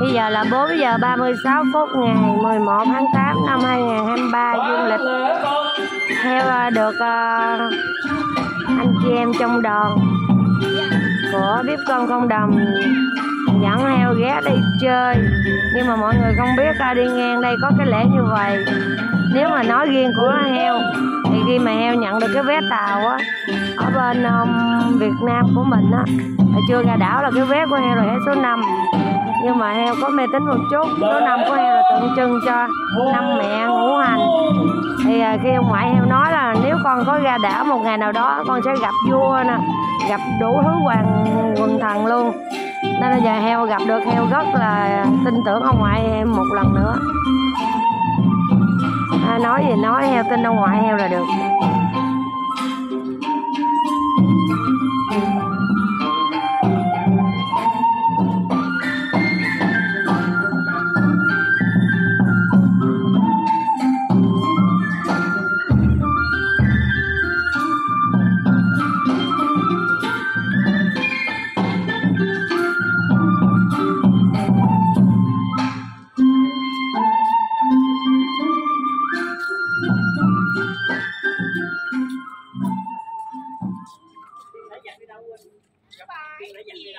Bây giờ là 4 giờ 36 phút ngày 11 tháng 8 năm 2023 dương lịch theo à, được à, anh chị em trong đoàn của bếp con không đồng dẫn đi chơi. Nhưng mà mọi người không biết à, đi ngang đây có cái lễ như vậy. Nếu mà nói riêng của heo thì khi mà heo nhận được cái vé tàu á ở bên um, Việt Nam của mình á là chưa ra đảo là cái vé của heo là vé số 5 nhưng mà heo có mê tín một chút số năm của heo là tượng trưng cho năm mẹ ngũ hành. Thì à, khi ông ngoại heo nói là nếu con có ra đảo một ngày nào đó con sẽ gặp vua nè gặp đủ thứ hoàng quần thần luôn nên bây giờ heo gặp được heo rất là tin tưởng ông ngoại em một lần nữa. À, nói gì nói heo tin ông ngoại heo là được. Thank you.